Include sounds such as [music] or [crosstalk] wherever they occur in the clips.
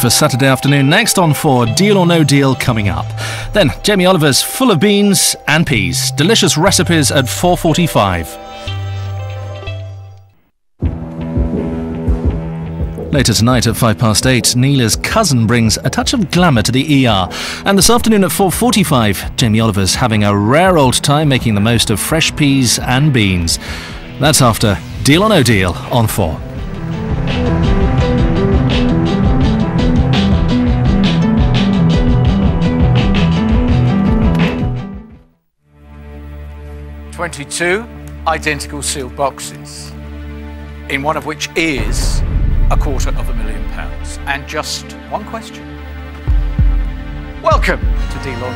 For Saturday afternoon, next on 4, Deal or No Deal coming up. Then, Jamie Oliver's Full of Beans and Peas. Delicious recipes at 4.45. Later tonight at 5 past 8, Neela's cousin brings a touch of glamour to the ER. And this afternoon at 4.45, Jamie Oliver's having a rare old time making the most of fresh peas and beans. That's after Deal or No Deal on 4. Twenty-two identical sealed boxes, in one of which is a quarter of a million pounds. And just one question. Welcome to or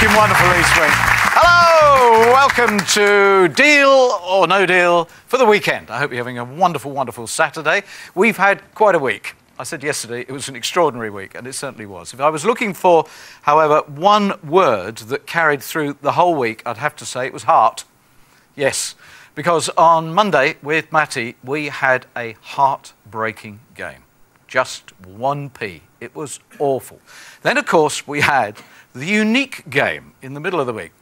looking wonderful, East. Hello, welcome to Deal or No Deal for the weekend. I hope you're having a wonderful, wonderful Saturday. We've had quite a week. I said yesterday it was an extraordinary week, and it certainly was. If I was looking for, however, one word that carried through the whole week, I'd have to say it was heart. Yes, because on Monday with Matty, we had a heartbreaking game. Just 1p. It was awful. Then, of course, we had the unique game in the middle of the week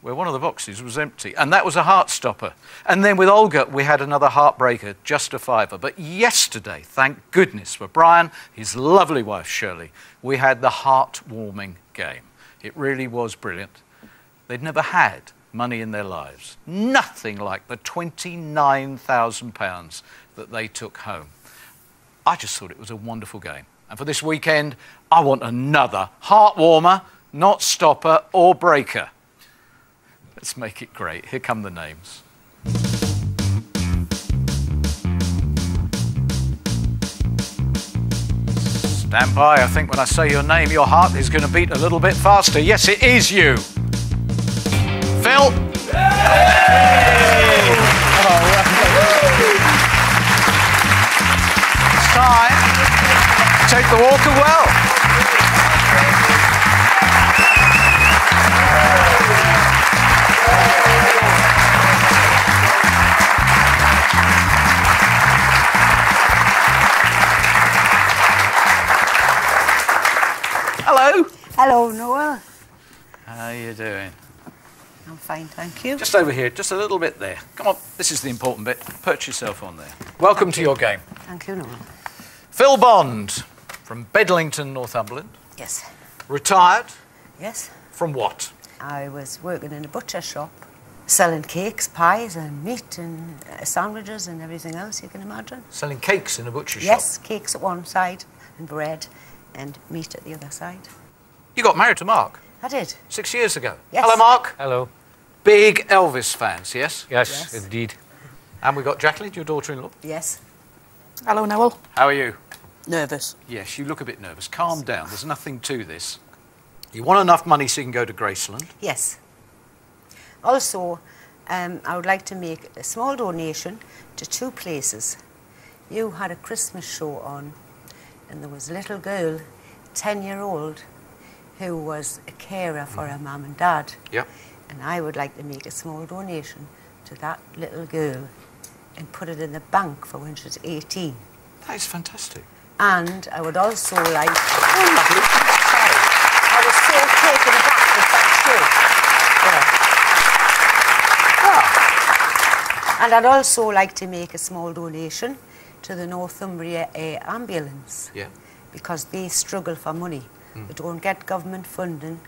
where one of the boxes was empty, and that was a heart stopper. And then with Olga, we had another heartbreaker, just a fiver. But yesterday, thank goodness for Brian, his lovely wife Shirley, we had the heartwarming game. It really was brilliant. They'd never had money in their lives. Nothing like the £29,000 that they took home. I just thought it was a wonderful game. And for this weekend, I want another heart warmer, not stopper or breaker. Let's make it great. Here come the names. Stand by. I think when I say your name, your heart is going to beat a little bit faster. Yes, it is you. Phil. Time. Take the walker well. Hello. Hello, Noel. How are you doing? I'm fine, thank you. Just over here, just a little bit there. Come on, this is the important bit. Perch yourself on there. Welcome to your game. Thank you, Noel. Phil Bond from Bedlington, Northumberland. Yes. Retired Yes. from what? I was working in a butcher shop, selling cakes, pies, and meat, and uh, sandwiches, and everything else you can imagine. Selling cakes in a butcher Yes, shop. Yes, cakes at one side, and bread, and meat at the other side. You got married to Mark I did. six years ago. Yes. Hello, Mark. Hello. Big Elvis fans, yes? Yes, Yes. indeed. And we got Jacqueline, your daughter-in-law. Yes. Hello, Noel. How are you? Nervous. Yes, you look a bit nervous. Calm down. There's nothing to this. You want enough money so you can go to Graceland. Yes. Also, um, I would like to make a small donation to two places. You had a Christmas show on, and there was a little girl, 10 year old, who was a carer for her mum and dad. Yep. And I would like to make a small donation to that little girl and put it in the bank for when she's 18. That is fantastic. And I would also like. I was so taken aback with that show. And I'd also like to make a small donation to the Northumbria Air Ambulance Yeah. because they struggle for money. They don't get government funding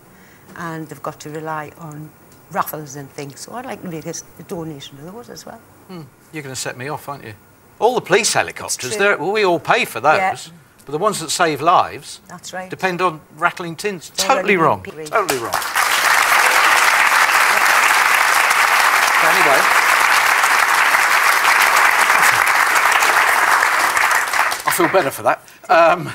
and they've got to rely on raffles and things. So I'd like to make a donation to those as well. You're going to set me off, aren't you? All the police helicopters, well, we all pay for those. Yeah. But the ones that save lives That's right. depend on rattling tins. They're Totally wrong. being paid. Totally wrong. Anyway. I feel better for that. Um,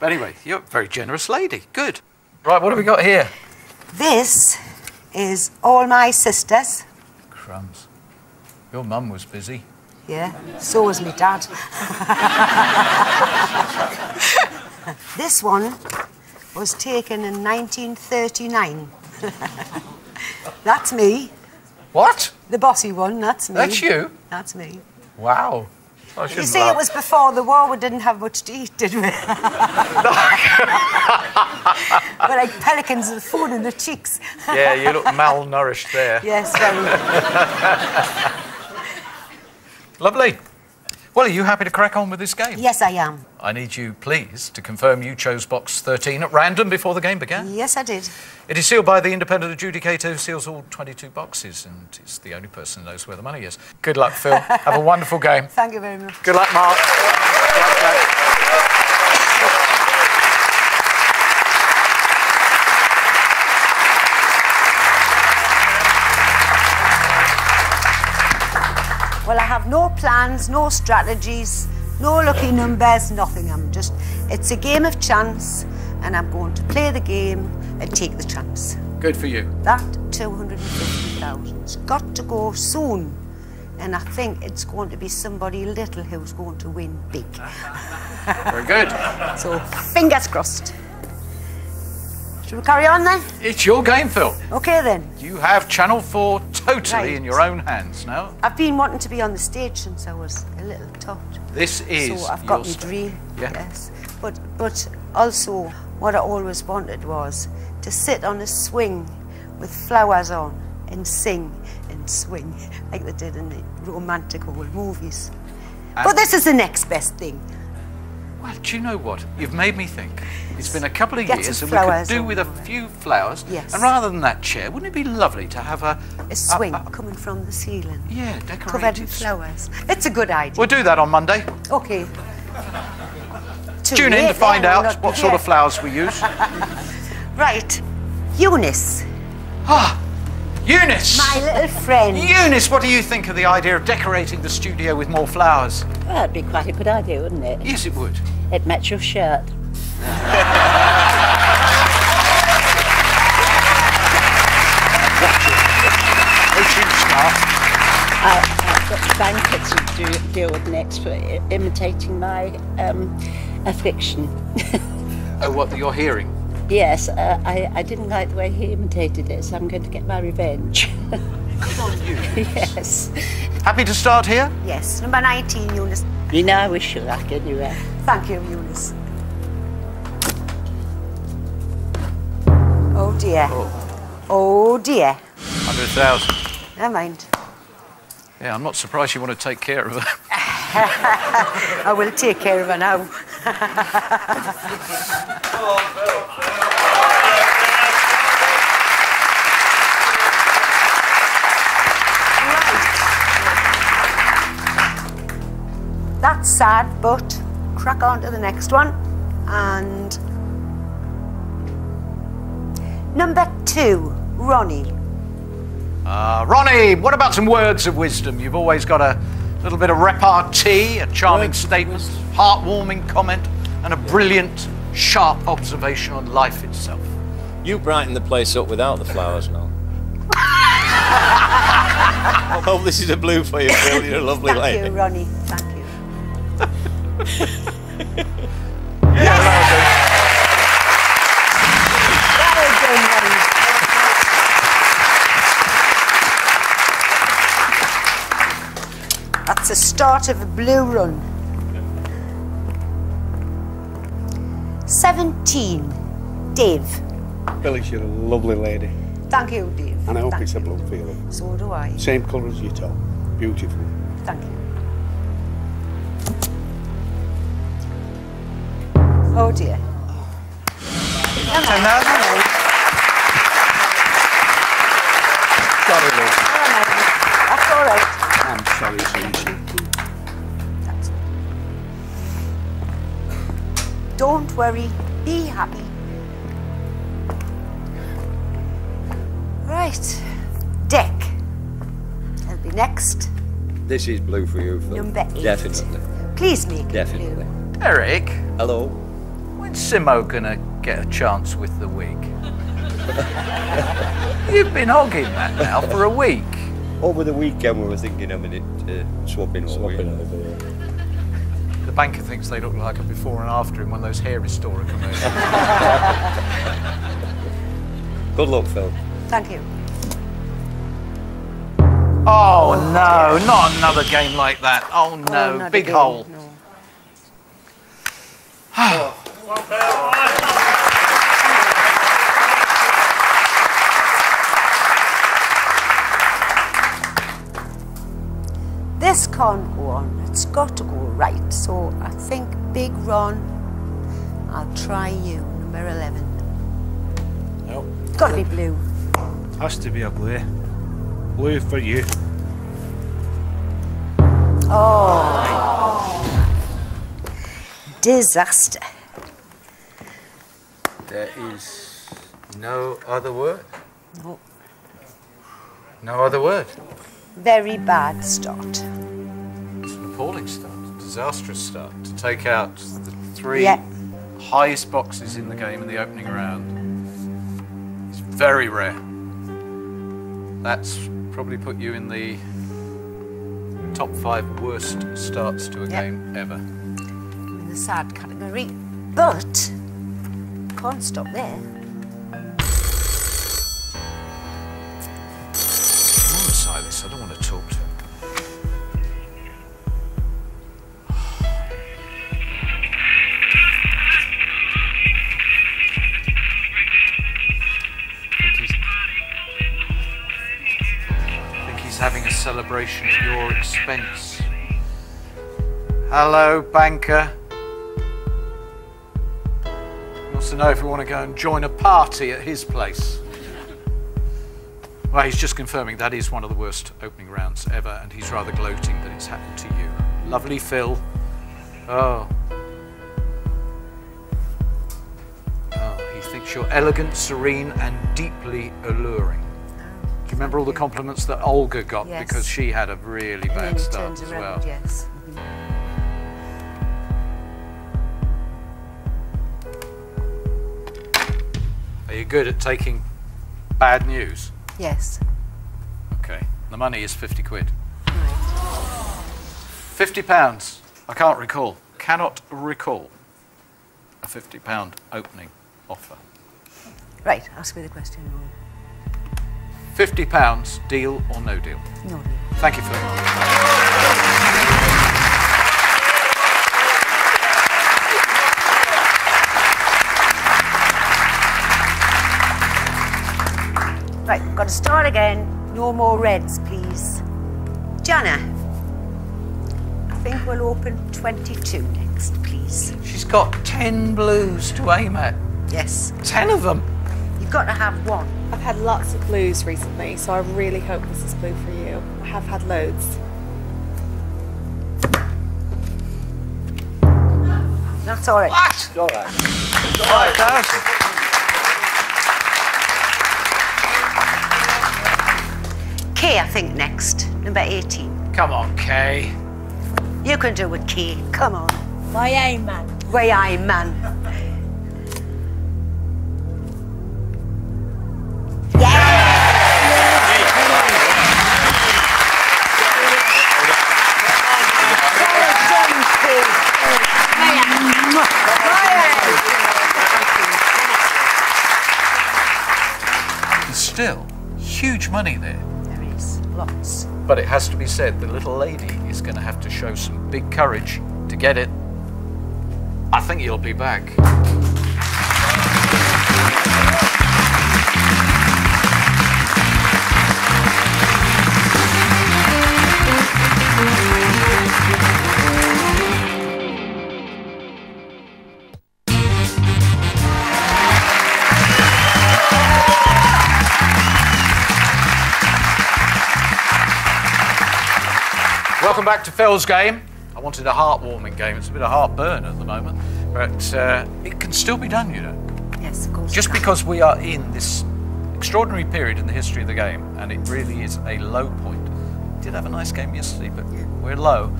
but anyway, you're a very generous lady. Good. Right, what have we got here? This is all my sisters. Crumbs. Your mum was busy. Yeah, so was my dad. [laughs] this one was taken in 1939. [laughs] that's me. What? The bossy one, that's me. That's you? That's me. Wow. I You see, laugh. it was before the war. We didn't have much to eat, did we? [laughs] We're like pelicans with food in the cheeks. Yeah, you look malnourished there. Yes, very. [laughs] Lovely. Well, are you happy to crack on with this game? Yes, I am. I need you, please, to confirm you chose box 13 at random before the game began. Yes, I did. It is sealed by the independent adjudicator who seals all 22 boxes, and is the only person who knows where the money is. Good luck, Phil. [laughs] Have a wonderful game. Thank you very much. Good luck, Mark. Well, I have no plans, no strategies, no lucky numbers, nothing. I'm just, it's a game of chance, and I'm going to play the game and take the chance. Good for you. That 250,000's got to go soon. And I think it's going to be somebody little who's going to win big. Very good. [laughs] So, fingers crossed. Should we carry on then? It's your game, Phil. Okay then. You have Channel 4 totally Right. in your own hands now. I've been wanting to be on the stage since I was a little tot. This is so I've got my dream. Yeah. Yes. But but also what I always wanted was to sit on a swing with flowers on and sing and swing [laughs] like they did in the romantic old movies. but this is the next best thing. Well, do you know what? You've made me think. It's been a couple of Get years and we could do with a few flowers. Yes. And rather than that chair, wouldn't it be lovely to have a... A swing coming from the ceiling. Yeah, decorated. Covered in flowers. It's a good idea. We'll do that on Monday. Okay. Tune in to find then, out not what be sort of flowers we use. [laughs] Right. Eunice, ah, Eunice! my little friend. Eunice, what do you think of the idea of decorating the studio with more flowers? Well, that'd be quite a good idea, wouldn't it? Yes, it would. It match your shirt. You start. I, I've got blankets to do, deal with next for imitating my um, affliction. [laughs] Oh, what you're hearing? yes, uh, I, I didn't like the way he imitated it, so I'm going to get my revenge. Good on you. [laughs] yes. Happy to start here? Yes, number 19, Eunice. You know, I wish you luck anyway. Thank you, Eunice. Oh dear. Oh, oh dear. 100,000. Never mind. Yeah, I'm not surprised you want to take care of her. [laughs] [laughs] I will take care of her now. [laughs] That's sad, but crack on to the next one. And number two, Ronnie. Uh, Ronnie, what about some words of wisdom? You've always got a little bit of repartee, a charming statement, heartwarming comment, and a brilliant, sharp observation on life itself. You brighten the place up without the flowers now. [laughs] hope this is a blue for you, Phil. You're a lovely Thank lady. you, Ronnie. Thank you. [laughs] That's the start of a blue run. 17. Dave. Phyllis, you're a lovely lady. Thank you, Dave. And I hope Thank it's a blue feeling. So do I. Same colour as your top. Beautiful. Thank you. Oh dear. Never mind. Worry. Be happy. Right. Deck. I'll be next. This is blue for you, Phil. Number eight. Definitely. Please make it Definitely. blue. Eric, Hello. when's Simo gonna get a chance with the wig. [laughs] You've been hogging that now for a week. Over the weekend, we were thinking of it uh, swapping, swapping over. The banker thinks they look like a before and after in one of those hair restorer commercials. [laughs] Good luck, Phil. Thank you. oh no, not another game like that. Oh Oh, no, not big hole. no. [sighs] This can't go on. It's got to go right. So I think Big Ron, I'll try you, number 11. Nope. Got to be blue. Has to be a blue. Blue for you. Oh! Disaster. There is no other word. No. No other word. Very bad start. It's an appalling start, disastrous start to take out the three Yeah. highest boxes in the game in the opening round. It's very rare. That's probably put you in the top five worst starts to a Yeah. game ever. in the sad category. But can't stop there. Silas, I don't want to talk to him. Having a celebration at your expense. Hello, banker. Wants to know if we want to go and join a party at his place. Well, he's just confirming that is one of the worst opening rounds ever, and he's rather gloating that it's happened to you. Lovely Phil. Oh. Oh, he thinks you're elegant, serene, and deeply alluring. Do you remember all the compliments that Olga got Yes. because she had a really bad it start as around, well? yes. Are you good at taking bad news? Yes. Okay. The money is 50 quid. Right. 50 pounds. I can't recall. Cannot recall a 50 pound opening offer. Right, ask me the question. 50 pounds, deal or no deal? No, deal. Thank you, Phil. Right, got to start again. No more reds, please. Jana, I think we'll open 22 next, please. She's got 10 blues to aim at. Yes. 10 of them. You've got to have one. I've had lots of blues recently, so I really hope this is blue for you. I have had loads. That's all right. What? All right. 5,000. Kay, I think, next. Number 18. Come on, Kay. You can do it, Kay. Come on. My aim, man. Way I, man. Still, huge money there. Lots. But it has to be said, the little lady is going to have to show some big courage to get it. I think you'll be back. Welcome back to Phil's game. I wanted a heartwarming game. It's a bit of a heartburn at the moment, but uh, it can still be done, you know. Yes, of course. Just because we are in this extraordinary period in the history of the game, and it really is a low point. We did have a nice game yesterday, but we're low.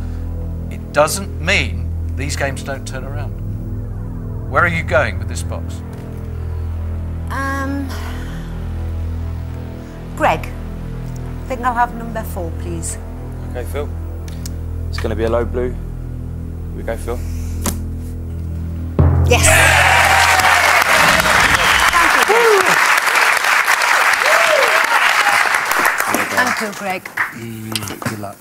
It doesn't mean these games don't turn around. Where are you going with this box? Um, Greg, I think I'll have number four, please. Okay, Phil. It's going to be a low blue. We go, Phil. Yes. Thank you, Greg. Thank you, Greg. Mm, good luck.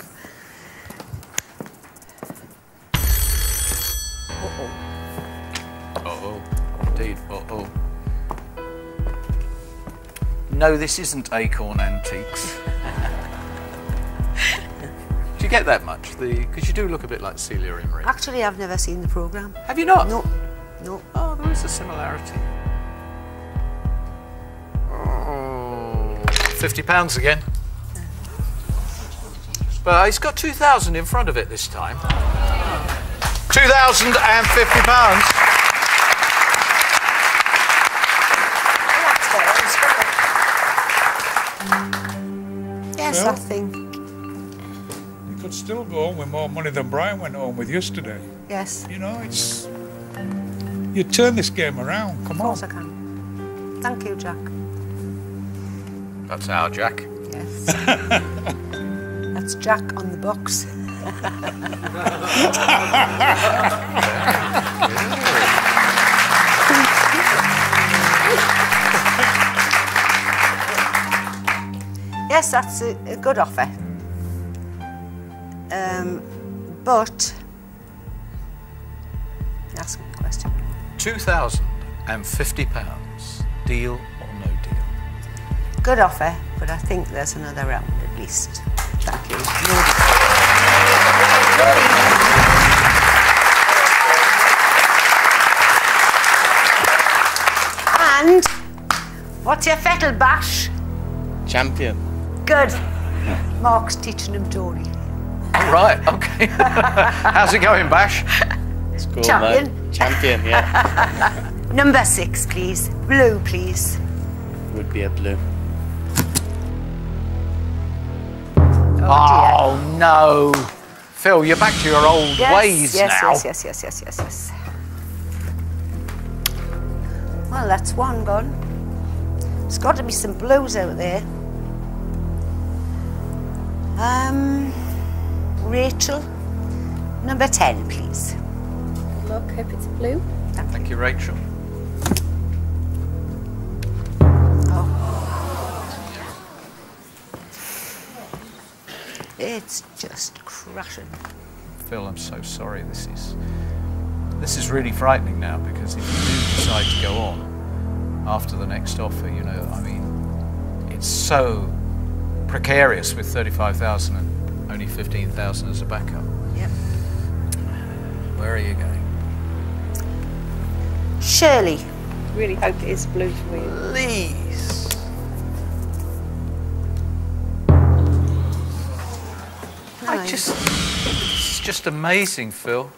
Uh-oh. Indeed, uh-oh. No, this isn't Acorn Antiques. Do you get that much? The because you do look a bit like Celia Imrie. Actually, I've never seen the programme. Have you not? No, no. Oh, there is a similarity. Oh, Fifty pounds again. But he's got two thousand in front of it this time. Two thousand and fifty pounds. Yes, Well. I think. You could still go home with more money than Brian went home with yesterday. Yes, You know, it's. You turn this game around. of Come on. course I can. Thank you, Jack. That's our Jack. Yes. [laughs] That's Jack on the box. [laughs] yes, that's a, a good offer. But ask me a question. Two thousand and fifty pounds. Deal or no deal? Good offer, but I think there's another round at least. Thank you. And what's your fettle bash? Champion. Good. Mark's teaching him Geordie. All right. Okay. [laughs] How's it going, Bash? It's cool, Champion. mate. Champion, yeah. [laughs] Number six, please. Blue, please. Would be a blue. Oh no, Phil, you're back to your old Yes, ways yes, now. yes, yes, yes, yes, yes, yes. Well, that's one gone. There's got to be some blues out there. Um, Rachel, number 10, please. Good luck. Hope it's blue. Thank you, Rachel. Oh. It's just crushing. Phil, I'm so sorry. This is this is really frightening now because if you do decide to go on after the next offer, you know, I mean, it's so precarious with thirty-five thousand and only fifteen thousand as a backup. Yep. Where are you going? Shirley, Really hope it is blue for you. Please. I Nine. just, it's just amazing, Phil.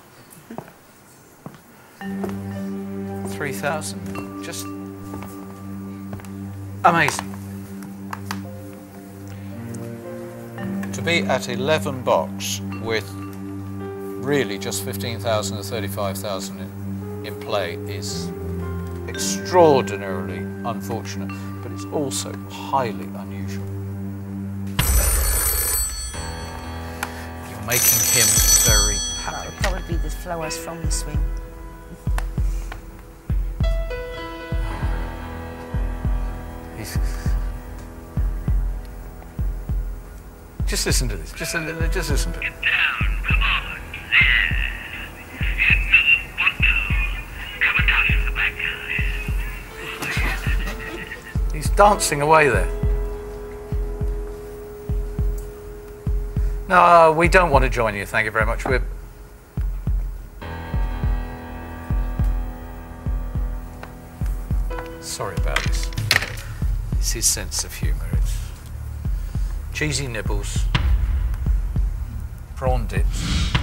3,000. Just amazing. Be at 11 box with really just 15,000 or 35,000 in, in play is extraordinarily unfortunate, but it's also highly unusual. You're making him very happy. probably be the flowers from the swing. Just listen to this. Just, uh, just listen to it. He's dancing away there. No, we don't want to join you. Thank you very much. We're. Sorry about this. It's his sense of humour. Cheesy nibbles, prawn dips,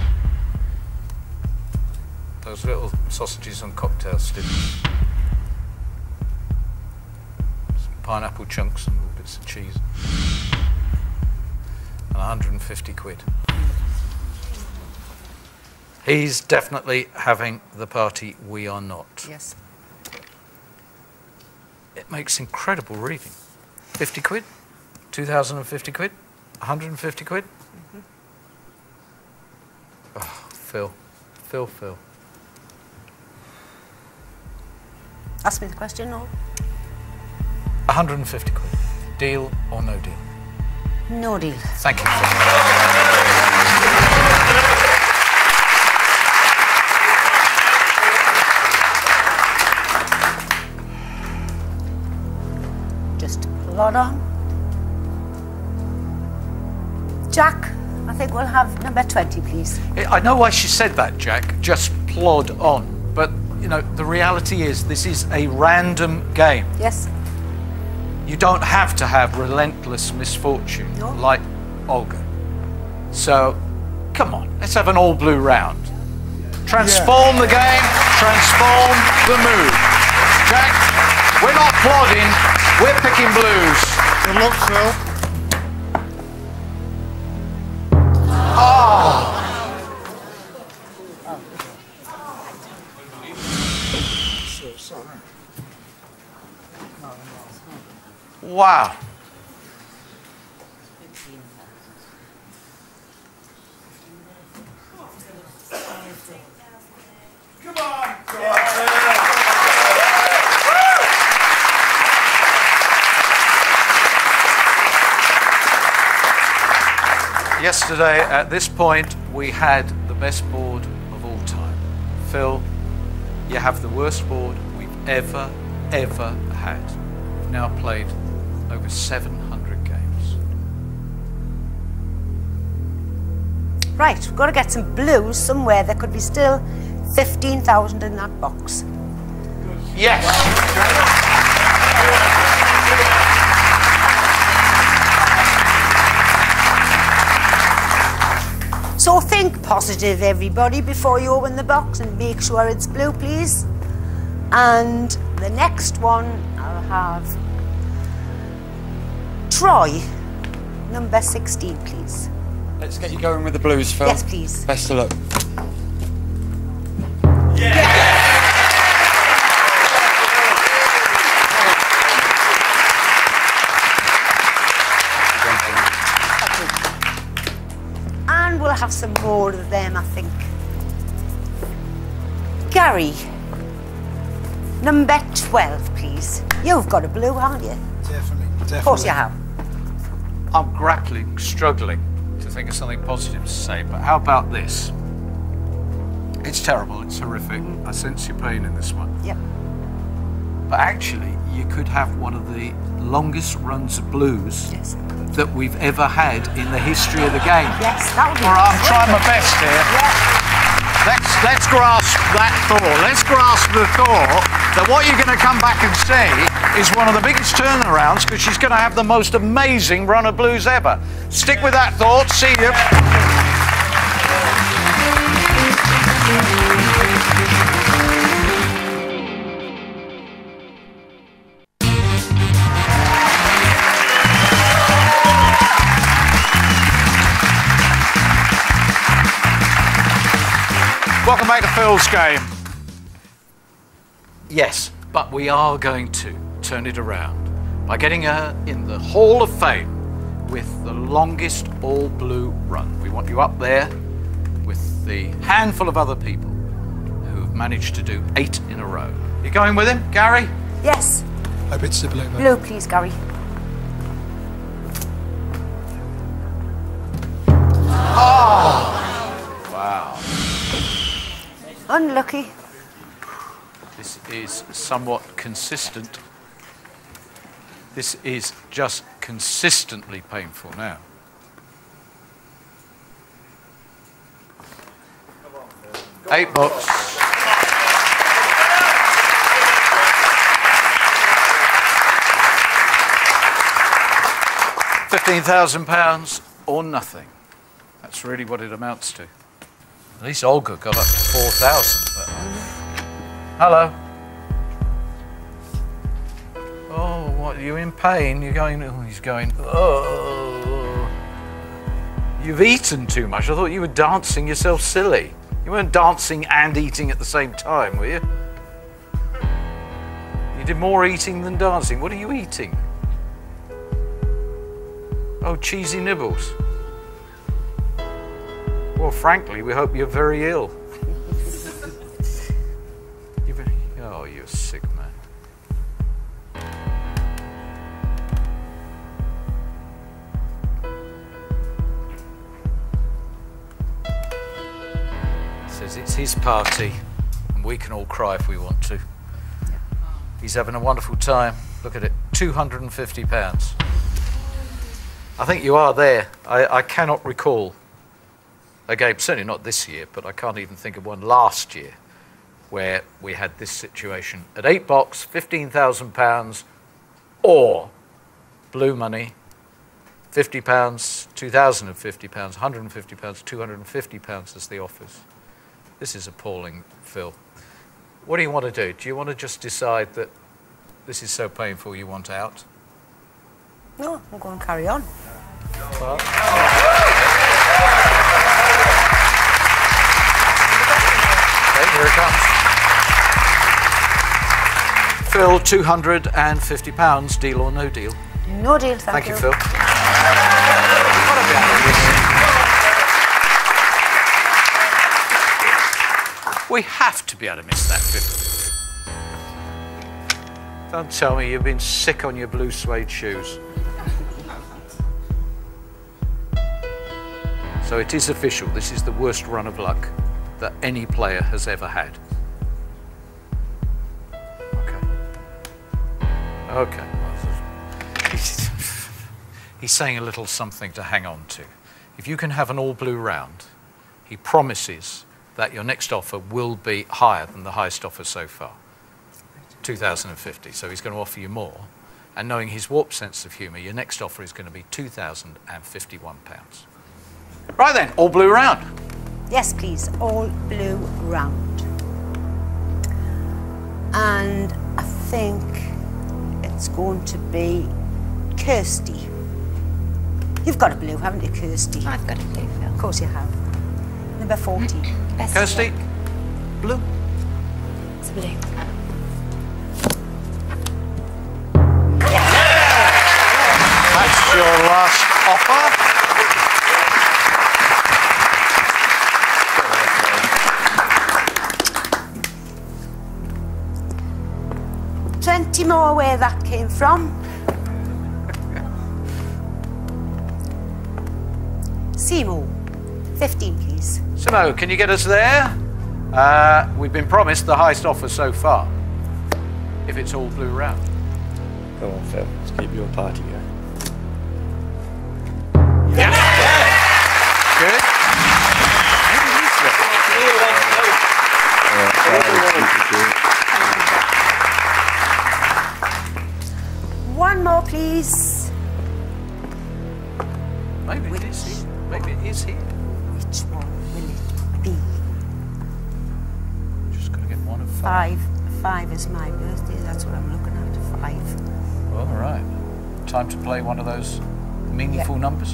those little sausages on cocktail sticks, some pineapple chunks and little bits of cheese, and 150 quid. He's definitely having the party we are not. Yes. it makes incredible reading. 50 quid? 2,050 quid? 150 quid? Oh, Phil. Phil, Phil. Ask me the question, or 150 quid. Deal or no deal? no deal. Thank you. Just plod on. I think we'll have number 20, please. Eh, I know why she said that, Jack. Just plod on. But, you know, the reality is this is a random game. Yes? You don't have to have relentless misfortune No. like Olga. So, come on, let's have an all blue round. Transform the game, transform the mood. Jack, we're not plodding, we're picking blues. Good luck, Phil. Wow. Yesterday, at this point, we had the best board of all time. Phil, you have the worst board we've ever, ever had. We've now played over 700 games. Right, we've got to get some blues somewhere. There could be still 15,000 in that box. Yes! So think positive, everybody, before you open the box and make sure it's blue, please. And the next one I'll have Troy, number 16, please. Let's get you going with the blues, Phil. Yes, please. Best of luck. And we'll have some more of them, I think. Gary, number 12, please. You've got a blue, haven't you? Definitely, definitely. Of course you have. I'm grappling, struggling to think of something positive to say, but how about this? It's terrible, it's horrific. I sense your pain in this one. Yep. But actually, you could have one of the longest runs of blues Yes. that we've ever had in the history of the game. Yes, that would be All right, I'm trying my best here. Let's, let's grasp that thought. Let's grasp the thought that what you're going to come back and see is one of the biggest turnarounds because she's going to have the most amazing run of blues ever. Stick with that thought. See you. Welcome back to Phil's game. Yes, but we are going to turn it around by getting her in the Hall of Fame with the longest all blue run. We want you up there with the handful of other people who've managed to do eight in a row. You going with him, Gary? Yes. Hope it's the blue. Blue, please, Gary. Ah! Wow. Unlucky. This is somewhat consistent. This is just consistently painful now. Eight bucks. Fifteen thousand pounds or nothing. That's really what it amounts to. At least Olga got up to four thousand. But... Hello. Oh, what? Are you in pain? You're going. Oh, he's going. Oh. You've eaten too much. I thought you were dancing yourself silly. You weren't dancing and eating at the same time, were? You You did more eating than dancing. What are you eating? Oh, cheesy nibbles. Well, frankly, we hope you're very ill. [laughs] Oh, you're sick man. Says it's his party, and we can all cry if we want to. He's having a wonderful time. Look at it, £250. I think you are there. I, I cannot recall a game, certainly not this year, but I can't even think of one last year where we had this situation. At eight box, £15,000 or blue money, £50, £2,050, £150, £250 as the offers. This is appalling, Phil. What do you want to do? Do you want to just decide that this is so painful you want out? No, I'm going to carry on. Well, here it comes. Phil, £250, deal or no deal? No deal, thank, Thank you, Phil. We have to be able to miss that. Don't tell me you've been sick on your blue suede shoes. So it is official. This is the worst run of luck that any player has ever had. Okay. Okay. [laughs] He's, saying a little something to hang on to. If you can have an all blue round, he promises that your next offer will be higher than the highest offer so far 2050. So he's going to offer you more. And knowing his warped sense of humour, your next offer is going to be £2,051. Right then, all blue round. Yes, please, all blue round. And I think it's going to be Kirsty. You've got a blue, haven't you, Kirsty? I've got a blue, Phil. Of course you have. Number 40. [laughs] Kirsty, blue. It's a blue. That's your last offer. Twenty more where that came from. Seymour, 15 please. Simo, can you get us there? Uh, we've been promised the highest offer so far. If it's all blue round. Come on, Phil. Let's keep your party going. Time to play one of those meaningful numbers.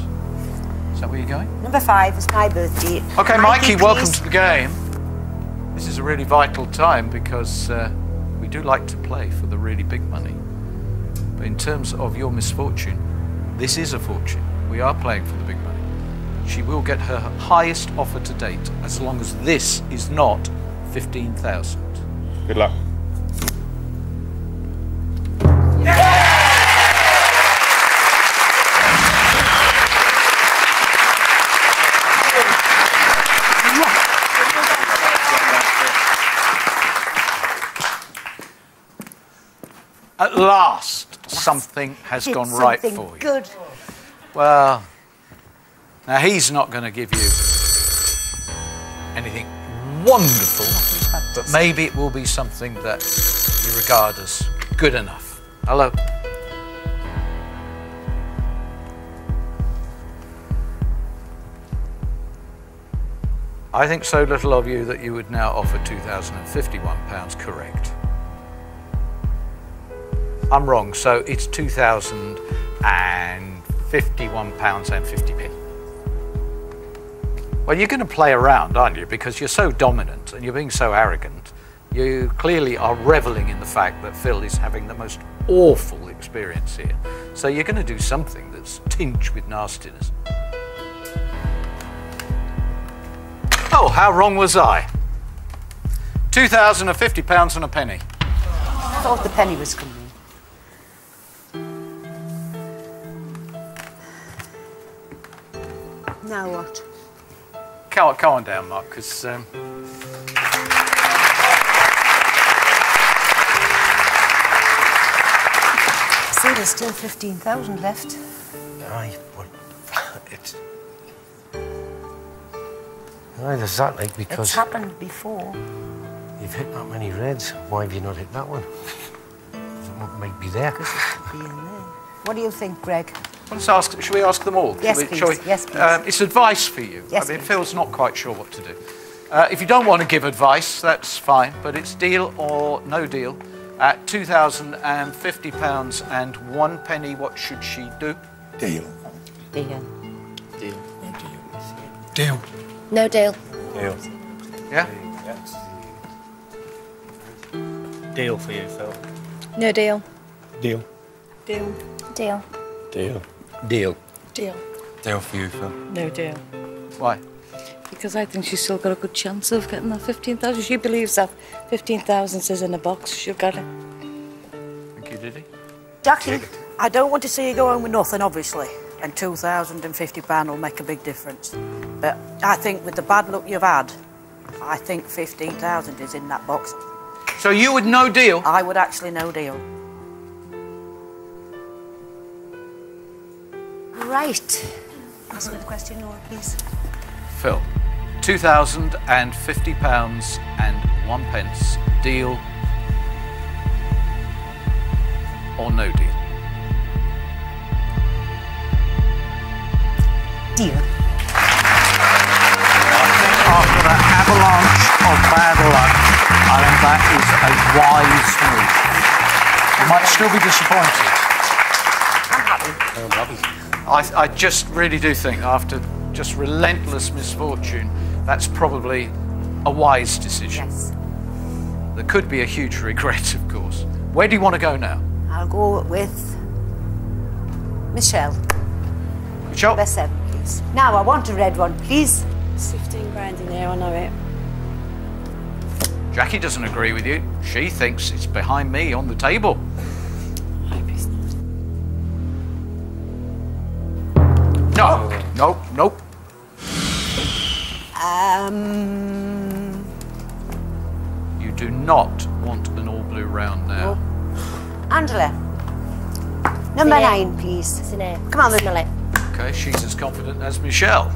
Is that where you're going? Number five is my birthday. Okay, Mikey, welcome to the game. This is a really vital time because uh, we do like to play for the really big money. But in terms of your misfortune, this is a fortune. We are playing for the big money. She will get her highest offer to date as long as this is not 15,000. Good luck. Last, something has Did gone right something for you. Good. Well, now he's not going to give you anything wonderful, but maybe it will be something that you regard as good enough. Hello. I think so little of you that you would now offer £2,051 correct. I'm wrong, so it's £2,051 and 50p. Well, you're going to play around, aren't you? Because you're so dominant and you're being so arrogant You clearly are reveling in the fact that Phil is having the most awful experience here. So you're going to do something that's tinged with nastiness. Oh, how wrong was I? £2,050 and a penny. I thought the penny was coming. Now what? Come on, come on down, Mark, because um, See, there's still 15,000 left. Aye, but [laughs] it's. Aye, there's that, like, because. It's happened before. you've hit that many reds. Why have you not hit that one? [laughs] It might be there. Be in there. What do you think, Greg? Let's ask, should we ask them all? Yes, we- please. we? Yes, please. Um, it's advice for you. Yes, I mean, please. Phil's not quite sure what to do. Uh, if you don't want to give advice, that's fine, but it's deal or no deal. At £2,050 and one penny, what should she do? Deal. Deal. Deal. Deal. No deal. Deal. Yeah? Deal for you, Phil. No deal. Deal. Deal. Deal. Deal. Deal. Deal. Deal for you, Phil. No deal. Why? Because I think she's still got a good chance of getting that 15,000. She believes that 15,000 is in a box. She'll get it. Thank you, Diddy. Jackie? I don't want to see you go home with nothing, obviously, and £2,050 will make a big difference. But I think with the bad luck you've had, I think 15,000 is in that box. So you would no deal? I would actually no deal. Right. Ask me the question, Noel, please. Phil, £2,050 and one pence. Deal or no deal? Deal. After that avalanche of bad luck, I think that is a wise move. You might still be disappointed. I'm happy. I, I just really do think after just relentless misfortune, that's probably a wise decision. Yes. There could be a huge regret, of course. Where do you want to go now? I'll go with Michelle. Michelle? Best seven, please. Now, I want a red one, please. 15 grand in there, I know it. Jackie doesn't agree with you. She thinks it's behind me on the table. No, nope, nope. Um, You do not want an all blue round now. Angela. Number Yeah. nine, please. It's in there. Come on, then. Smell it. Okay, she's as confident as Michelle.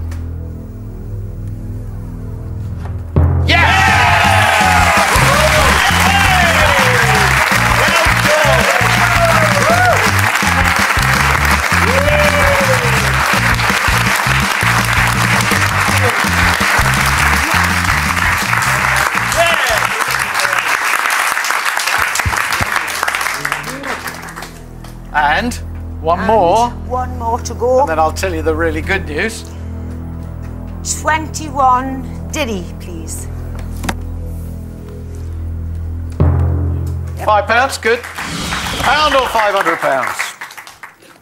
One more, One more to go. and then I'll tell you the really good news. 21 Diddy, please. Five pounds, good. Pound or five hundred pounds?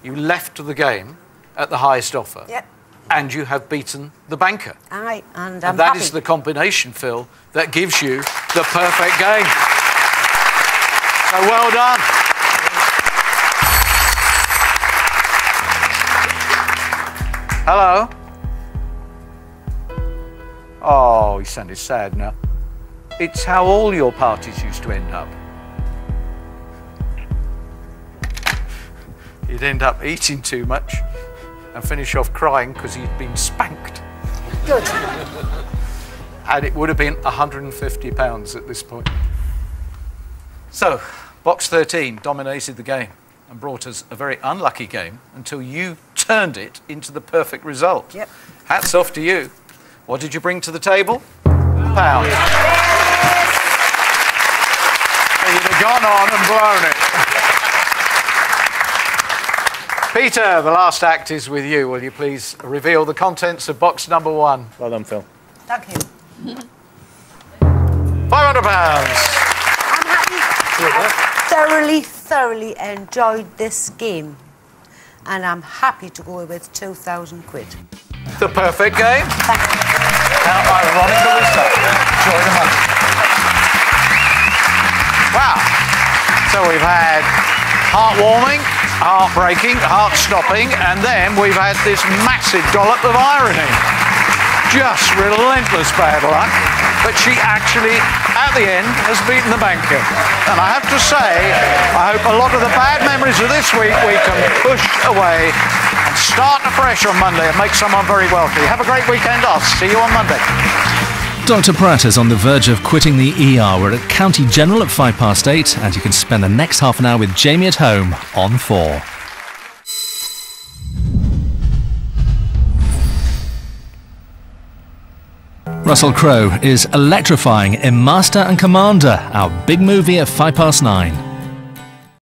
You left the game at the highest offer. Yep. And you have beaten the banker. Aye, and I'm and that happy. is the combination, Phil, that gives you the perfect game. So well done. Hello? Oh, he sounded sad now. It's how all your parties used to end up. You'd end up eating too much and finish off crying because you'd been spanked. Good. And it would have been £150 at this point. So, box 13 dominated the game and brought us a very unlucky game until you turned it into the perfect result. Yep. Hats off to you. What did you bring to the table? Pound. You'd have gone on and blown it. Peter, the last act is with you. Will you please reveal the contents of box number one? Well done, Phil. Thank you. £500. I'm happy. I thoroughly, thoroughly enjoyed this game. And I'm happy to go with 2,000 quid. The perfect game. How ironical is that? Joy the money. Wow. So we've had heartwarming, heartbreaking, heart-stopping, and then we've had this massive dollop of irony. Just relentless bad luck. But she actually, the end, has beaten the banker. And I have to say, I hope a lot of the bad memories of this week we can push away and start afresh on Monday and make someone very wealthy. Have a great weekend. I'll see you on Monday. Dr. Pratt is on the verge of quitting the ER. We're at County General at five past eight, and you can spend the next half an hour with Jamie at home on four. Russell Crowe is electrifying in Master and Commander, our big movie at five past nine.